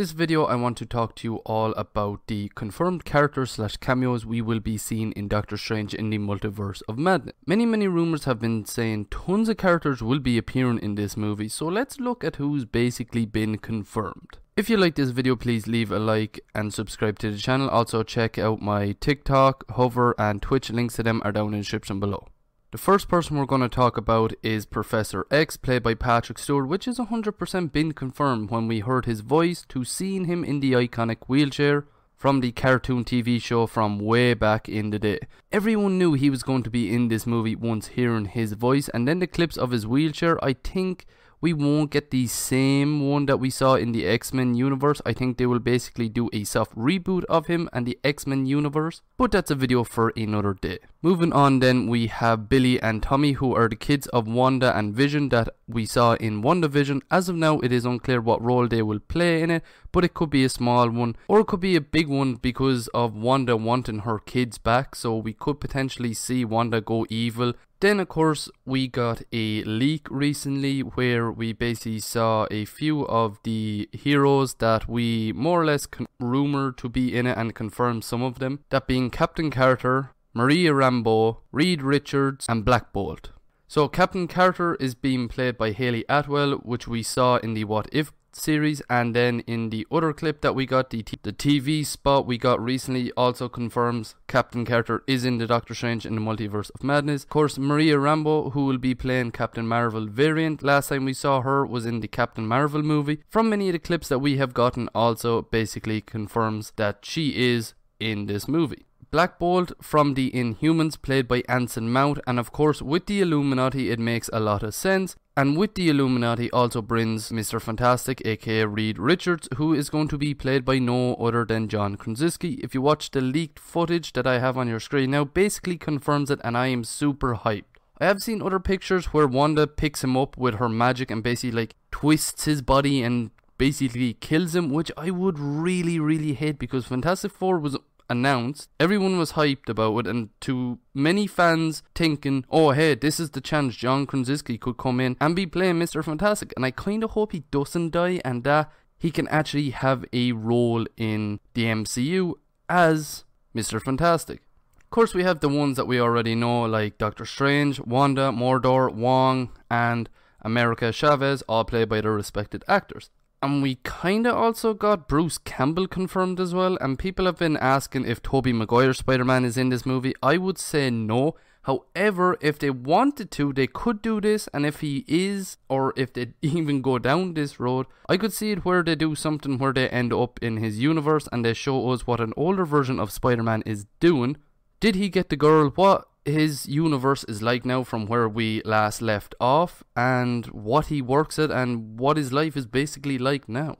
In this video I want to talk to you all about the confirmed characters slash cameos we will be seeing in Doctor Strange in the Multiverse of Madness. Many many rumours have been saying tons of characters will be appearing in this movie, so let's look at who's basically been confirmed. If you like this video, please leave a like and subscribe to the channel. Also check out my TikTok, Hover and Twitch. Links to them are down in the description below. The first person we're going to talk about is Professor X, played by Patrick Stewart, which is 100% been confirmed when we heard his voice to seeing him in the iconic wheelchair from the cartoon TV show from way back in the day. Everyone knew he was going to be in this movie once hearing his voice, and then the clips of his wheelchair, I think we won't get the same one that we saw in the X-Men universe. I think they will basically do a soft reboot of him and the X-Men universe, but that's a video for another day. Moving on then, we have Billy and Tommy who are the kids of Wanda and Vision that we saw in WandaVision. As of now, it is unclear what role they will play in it, but it could be a small one or it could be a big one because of Wanda wanting her kids back, so we could potentially see Wanda go evil then, of course, we got a leak recently where we basically saw a few of the heroes that we more or less rumored to be in it and confirmed some of them. That being Captain Carter, Maria Rambeau, Reed Richards, and Black Bolt. So Captain Carter is being played by Hayley Atwell, which we saw in the What If series and then in the other clip that we got the, the TV spot we got recently also confirms Captain Carter is in the Doctor Strange in the Multiverse of Madness. Of course Maria Rambeau who will be playing Captain Marvel variant last time we saw her was in the Captain Marvel movie. From many of the clips that we have gotten also basically confirms that she is in this movie. Black Bolt from the Inhumans played by Anson Mount and of course with the Illuminati it makes a lot of sense and with the Illuminati also brings Mr. Fantastic aka Reed Richards who is going to be played by no other than John Krasinski. If you watch the leaked footage that I have on your screen now basically confirms it and I am super hyped. I have seen other pictures where Wanda picks him up with her magic and basically like twists his body and basically kills him, which I would really, really hate because Fantastic Four was announced, everyone was hyped about it, and to many fans thinking, oh hey, this is the chance John Krasinski could come in and be playing Mr. Fantastic. And I kind of hope he doesn't die and that he can actually have a role in the MCU as Mr. Fantastic. Of course, we have the ones that we already know, like Doctor Strange, Wanda, Mordo, Wong, and America Chavez, all played by their respected actors. And we kinda also got Bruce Campbell confirmed as well. And people have been asking if Tobey Maguire Spider Man is in this movie. I would say no. However, if they wanted to, they could do this, and if he is, or if they even go down this road, I could see it where they do something where they end up in his universe and they show us what an older version of Spider Man is doing. Did he get the girl? What his universe is like now from where we last left off and what he works at and what his life is basically like now.